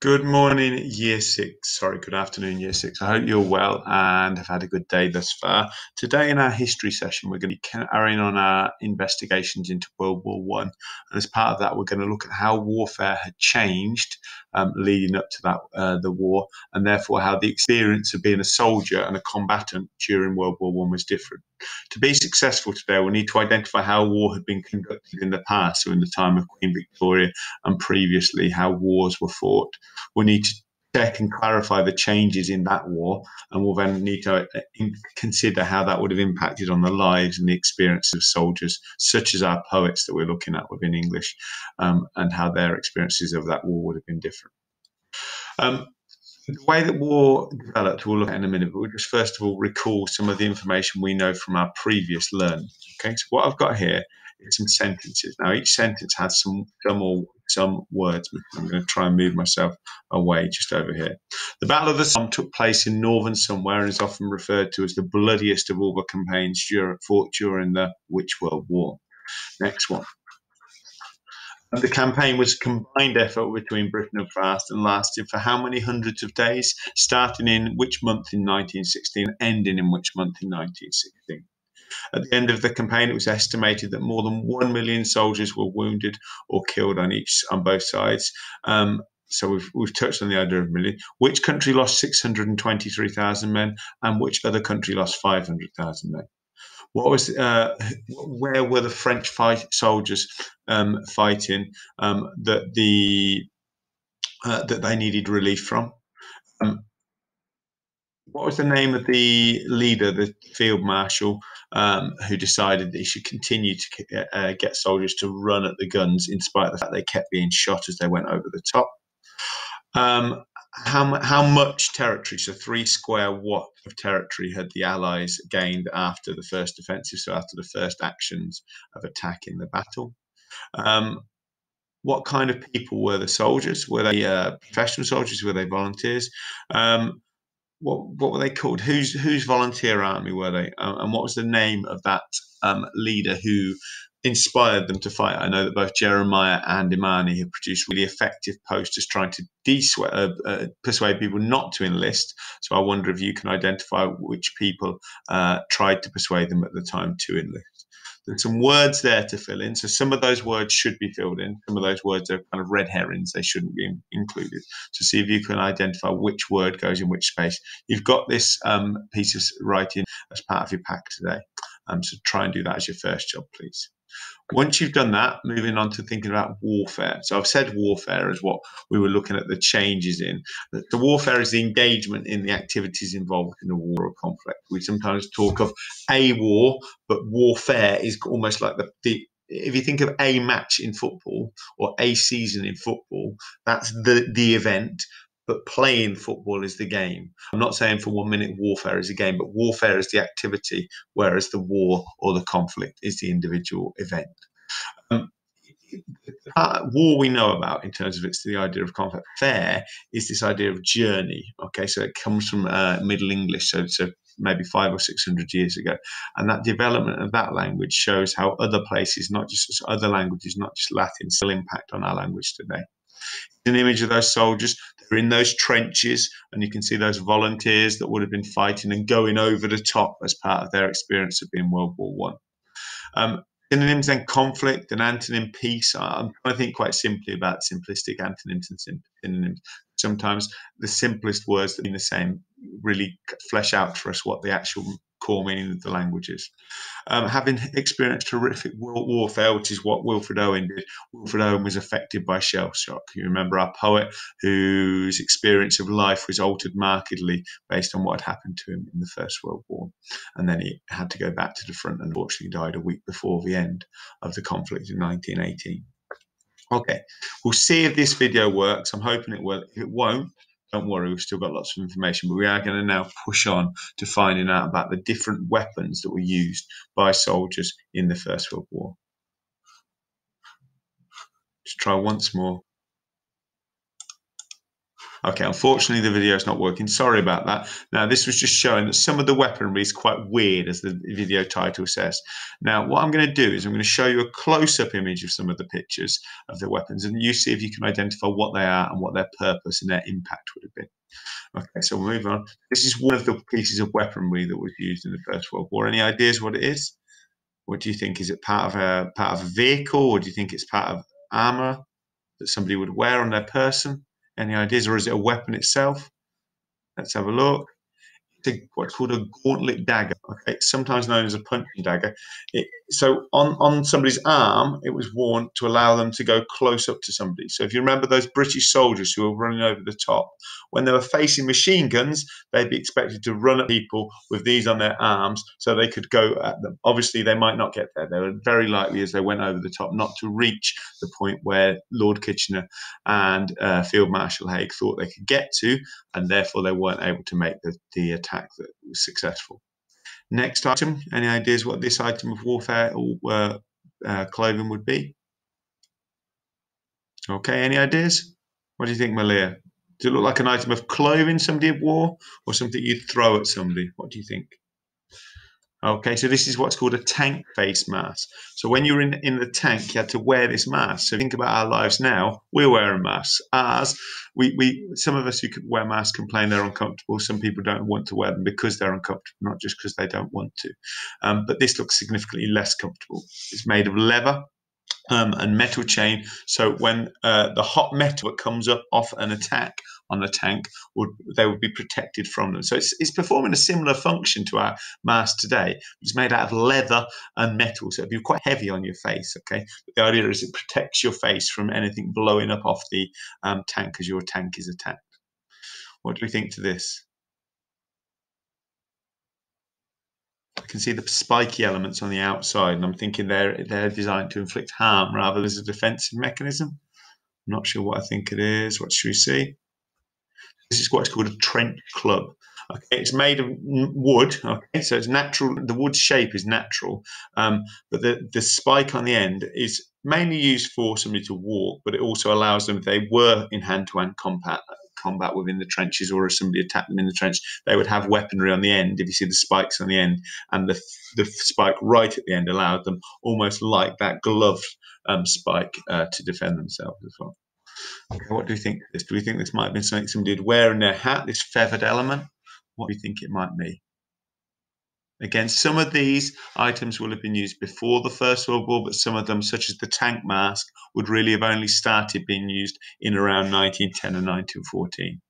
Good morning, year six. Sorry, good afternoon, year six. I hope you're well and have had a good day thus far. Today, in our history session, we're going to be carrying on our investigations into World War One, and as part of that, we're going to look at how warfare had changed um, leading up to that uh, the war, and therefore how the experience of being a soldier and a combatant during World War One was different. To be successful today, we'll need to identify how war had been conducted in the past, so in the time of Queen Victoria and previously, how wars were fought. We need to check and clarify the changes in that war, and we'll then need to uh, consider how that would have impacted on the lives and the experiences of soldiers, such as our poets that we're looking at within English, um, and how their experiences of that war would have been different. Um, the way that war developed, we'll look at in a minute, but we'll just first of all recall some of the information we know from our previous learning. Okay, so what I've got here some sentences. Now, each sentence has some some or some words. I'm going to try and move myself away just over here. The Battle of the Somme took place in northern somewhere and is often referred to as the bloodiest of all the campaigns fought during the which World War. Next one. The campaign was a combined effort between Britain and France and lasted for how many hundreds of days, starting in which month in 1916, ending in which month in 1916. At the end of the campaign, it was estimated that more than one million soldiers were wounded or killed on each on both sides. Um, so we've, we've touched on the idea of million. Which country lost 623,000 men, and which other country lost 500,000 men? What was uh, where were the French fight soldiers um, fighting um, that the uh, that they needed relief from? What was the name of the leader, the field marshal, um, who decided that he should continue to uh, get soldiers to run at the guns in spite of the fact they kept being shot as they went over the top? Um, how, how much territory, so three square what of territory had the Allies gained after the first offensive, so after the first actions of attack in the battle? Um, what kind of people were the soldiers? Were they uh, professional soldiers? Were they volunteers? Um, what what were they called? Whose whose volunteer army were they? Um, and what was the name of that um, leader who inspired them to fight. I know that both Jeremiah and Imani have produced really effective posters trying to uh, uh, persuade people not to enlist. So I wonder if you can identify which people uh, tried to persuade them at the time to enlist. There's some words there to fill in. So some of those words should be filled in. Some of those words are kind of red herrings. They shouldn't be included. So see if you can identify which word goes in which space. You've got this um, piece of writing as part of your pack today. Um, so try and do that as your first job, please. Once you've done that, moving on to thinking about warfare. So I've said warfare is what we were looking at the changes in. The warfare is the engagement in the activities involved in a war or conflict. We sometimes talk of a war, but warfare is almost like the, the if you think of a match in football or a season in football, that's the the event but playing football is the game. I'm not saying for one minute warfare is a game, but warfare is the activity, whereas the war or the conflict is the individual event. Um, uh, war we know about in terms of it's the idea of conflict. Fair is this idea of journey. Okay, so it comes from uh, Middle English, so so maybe five or six hundred years ago, and that development of that language shows how other places, not just other languages, not just Latin, still impact on our language today an image of those soldiers. They're in those trenches, and you can see those volunteers that would have been fighting and going over the top as part of their experience of being World War One. Um, synonyms then conflict and antonym peace. I'm trying to think quite simply about simplistic antonyms and synonyms. Sometimes the simplest words that mean the same really flesh out for us what the actual core meaning of the languages. Um, having experienced horrific warfare, which is what Wilfred Owen did, Wilfred Owen was affected by shell shock. You remember our poet whose experience of life was altered markedly based on what had happened to him in the First World War. And then he had to go back to the front and unfortunately died a week before the end of the conflict in 1918. Okay, we'll see if this video works. I'm hoping it will. If it won't, don't worry, we've still got lots of information, but we are going to now push on to finding out about the different weapons that were used by soldiers in the First World War. Just try once more. Okay, unfortunately, the video is not working. Sorry about that. Now, this was just showing that some of the weaponry is quite weird, as the video title says. Now, what I'm going to do is I'm going to show you a close-up image of some of the pictures of the weapons, and you see if you can identify what they are and what their purpose and their impact would have been. Okay, so we'll move on. This is one of the pieces of weaponry that was used in the First World War. Any ideas what it is? What do you think? Is it part of a part of a vehicle, or do you think it's part of armor that somebody would wear on their person? Any ideas, or is it a weapon itself? Let's have a look what's called a gauntlet dagger, okay, sometimes known as a punching dagger. It, so on, on somebody's arm, it was worn to allow them to go close up to somebody. So if you remember those British soldiers who were running over the top, when they were facing machine guns, they'd be expected to run at people with these on their arms so they could go at them. Obviously, they might not get there. They were very likely, as they went over the top, not to reach the point where Lord Kitchener and uh, Field Marshal Haig thought they could get to, and therefore they weren't able to make the, the attack that was successful. Next item, any ideas what this item of warfare or uh, uh, clothing would be? Okay, any ideas? What do you think, Malia? Does it look like an item of clothing somebody wore or something you'd throw at somebody? What do you think? Okay, so this is what's called a tank face mask. So when you're in, in the tank, you had to wear this mask. So think about our lives now. We're wearing masks. Ours, we, we some of us who could wear masks complain they're uncomfortable. Some people don't want to wear them because they're uncomfortable, not just because they don't want to. Um, but this looks significantly less comfortable. It's made of leather um, and metal chain. So when uh, the hot metal comes up off an attack on the tank would they would be protected from them. So it's, it's performing a similar function to our mask today. It's made out of leather and metal, so it'd be quite heavy on your face. Okay, but the idea is it protects your face from anything blowing up off the um, tank as your tank is attacked. What do we think to this? I can see the spiky elements on the outside, and I'm thinking they're they're designed to inflict harm rather than as a defensive mechanism. I'm not sure what I think it is. What should we see? This is what's called a trench club. Okay, it's made of wood. Okay, so it's natural. The wood shape is natural, um, but the the spike on the end is mainly used for somebody to walk, but it also allows them if they were in hand to hand combat combat within the trenches or if somebody attacked them in the trench, they would have weaponry on the end. If you see the spikes on the end, and the the spike right at the end allowed them almost like that glove um, spike uh, to defend themselves as well. Okay, what do you think this? Do we think this might have been something somebody would wear in their hat, this feathered element? What do you think it might be? Again, some of these items will have been used before the First World War, but some of them, such as the tank mask, would really have only started being used in around 1910 and 1914.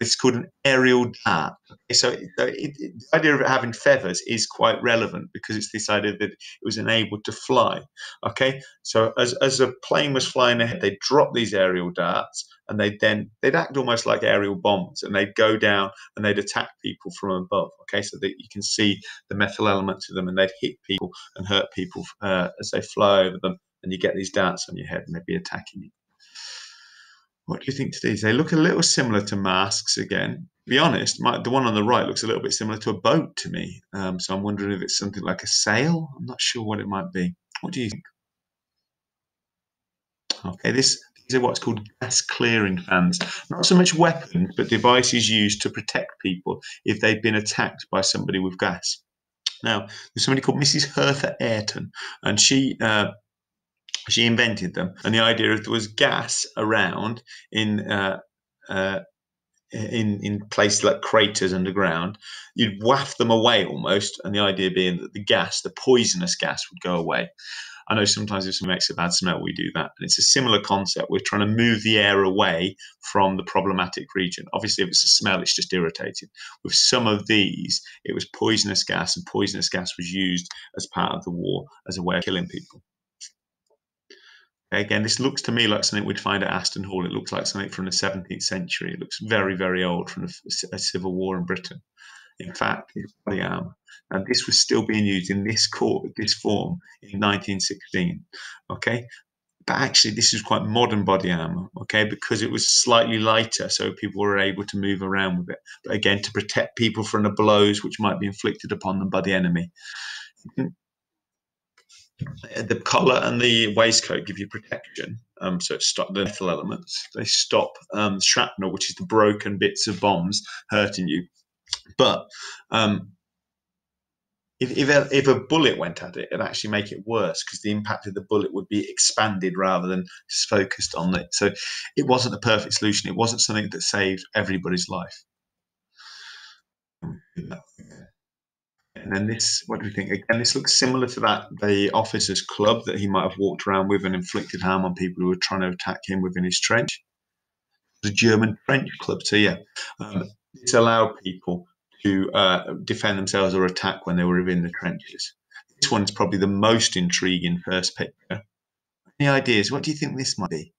It's called an aerial dart. So it, it, the idea of having feathers is quite relevant because it's this idea that it was enabled to fly. Okay, so as, as a plane was flying ahead, they dropped these aerial darts and they'd then they'd act almost like aerial bombs and they'd go down and they'd attack people from above. Okay, so that you can see the metal element to them and they'd hit people and hurt people uh, as they fly over them, and you get these darts on your head and they'd be attacking you. What do you think to these? They look a little similar to masks again. To be honest, my, the one on the right looks a little bit similar to a boat to me. Um, so I'm wondering if it's something like a sail. I'm not sure what it might be. What do you think? Okay, this these are what's called gas clearing fans. Not so much weapons, but devices used to protect people if they've been attacked by somebody with gas. Now, there's somebody called Mrs. Hertha Ayrton, and she uh, she invented them. And the idea is there was gas around in uh, uh, in in places like craters underground, you'd waft them away almost, and the idea being that the gas, the poisonous gas, would go away. I know sometimes if something makes a bad smell, we do that. And it's a similar concept. We're trying to move the air away from the problematic region. Obviously, if it's a smell, it's just irritating. With some of these, it was poisonous gas, and poisonous gas was used as part of the war as a way of killing people. Again, this looks to me like something we'd find at Aston Hall. It looks like something from the 17th century. It looks very, very old from a, civil war in Britain. In fact, it's body armor. And this was still being used in this court, this form in 1916. Okay. But actually, this is quite modern body armor, okay, because it was slightly lighter, so people were able to move around with it. But again, to protect people from the blows which might be inflicted upon them by the enemy hmm. The collar and the waistcoat give you protection. um, so stop the metal elements. They stop um, shrapnel, which is the broken bits of bombs hurting you. But um, if, if a, if, a, bullet went at it, it'd actually make it worse because the impact of the bullet would be expanded rather than just focused on it. So it wasn't the perfect solution. It wasn't something that saved everybody's life. And then this, what do we think? Again, this looks similar to that the officers' club that he might have walked around with and inflicted harm on people who were trying to attack him within his trench. The German trench club. So yeah, um, this allowed people to uh, defend themselves or attack when they were within the trenches. This one's probably the most intriguing first picture. Any ideas? What do you think this might be?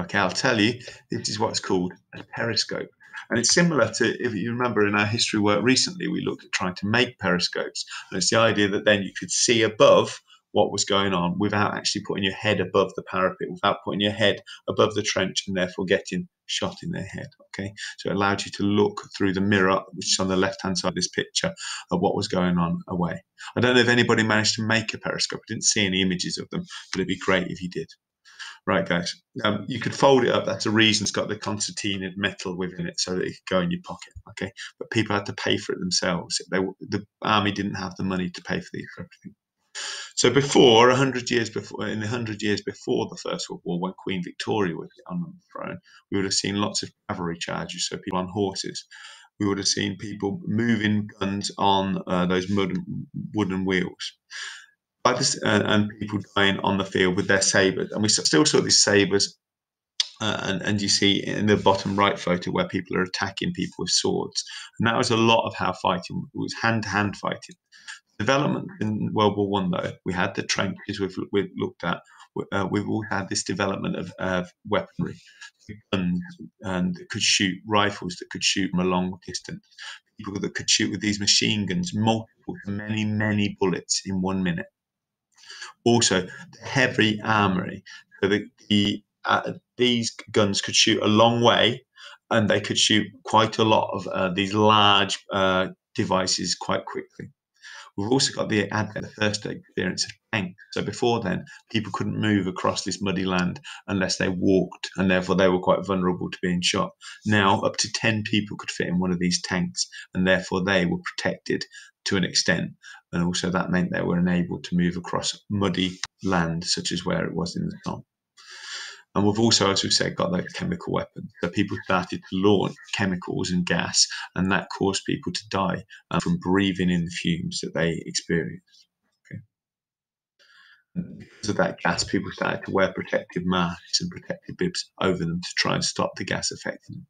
Okay, I'll tell you. This is what's called a periscope. And it's similar to, if you remember in our history work recently, we looked at trying to make periscopes. And it's the idea that then you could see above what was going on without actually putting your head above the parapet, without putting your head above the trench and therefore getting shot in their head. Okay, so it allowed you to look through the mirror, which is on the left hand side of this picture, of what was going on away. I don't know if anybody managed to make a periscope. I didn't see any images of them, but it'd be great if you did. Right, guys. Um, you could fold it up. That's a reason it's got the concertina metal within it, so that it could go in your pocket. Okay, but people had to pay for it themselves. They, the army didn't have the money to pay for for everything. So before, hundred years before, in the hundred years before the First World War, when Queen Victoria was on the throne, we would have seen lots of cavalry charges, so people on horses. We would have seen people moving guns on uh, those wooden, wooden wheels and people dying on the field with their sabers. And we still saw these sabers. Uh, and, and you see in the bottom right photo where people are attacking people with swords. And that was a lot of how fighting was hand to hand fighting. Development in World War One, though, we had the trenches we've, we've looked at. Uh, we've all had this development of, of weaponry, guns and could shoot rifles that could shoot from a long distance, people that could shoot with these machine guns, multiple, many, many bullets in one minute also the heavy armory. So the, the uh, these guns could shoot a long way, and they could shoot quite a lot of uh, these large uh, devices quite quickly. We've also got the advent, the first experience of tanks. So before then, people couldn't move across this muddy land unless they walked, and therefore they were quite vulnerable to being shot. Now, up to 10 people could fit in one of these tanks, and therefore they were protected to an extent. And also that meant they were enabled to move across muddy land, such as where it was in the Somme. And we've also, as we said, got those chemical weapons. So people started to launch chemicals and gas, and that caused people to die um, from breathing in the fumes that they experienced. Because of that gas, people started to wear protective masks and protective bibs over them to try and stop the gas affecting them.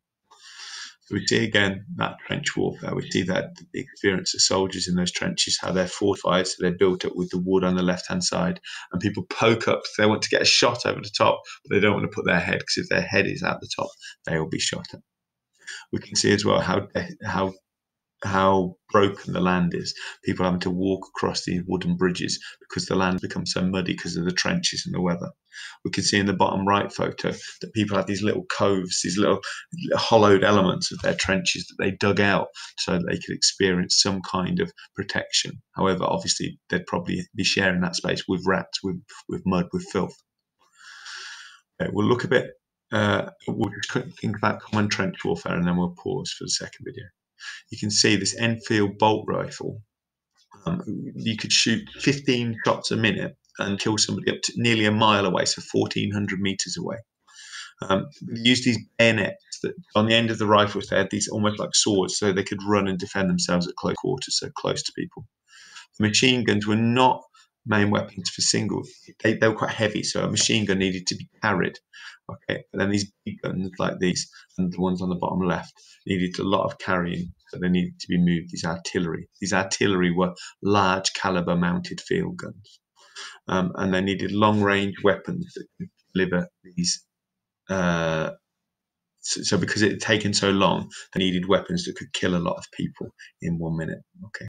So we see again that trench warfare. We see that the experience of soldiers in those trenches, how they're fortified, so they're built up with the wood on the left hand side, and people poke up. They want to get a shot over the top, but they don't want to put their head because if their head is at the top, they will be shot at. We can see as well how how how broken the land is. People having to walk across these wooden bridges because the land becomes so muddy because of the trenches and the weather. We can see in the bottom right photo that people have these little coves, these little hollowed elements of their trenches that they dug out so that they could experience some kind of protection. However, obviously they'd probably be sharing that space with rats, with, with mud, with filth. Okay, we'll look a bit, uh, we'll just think about common trench warfare and then we'll pause for the second video you can see this Enfield bolt rifle. Um, you could shoot 15 shots a minute and kill somebody up to nearly a mile away, so 1,400 meters away. Um, use these bayonets that on the end of the rifles, they had these almost like swords, so they could run and defend themselves at close quarters, so close to people. The machine guns were not main weapons for single. They, they were quite heavy, so a machine gun needed to be carried. Okay, but then these big guns like these and the ones on the bottom left needed a lot of carrying, so they needed to be moved. These artillery, these artillery were large caliber mounted field guns, um, and they needed long range weapons that could deliver these. Uh, so, so because it had taken so long, they needed weapons that could kill a lot of people in one minute. Okay.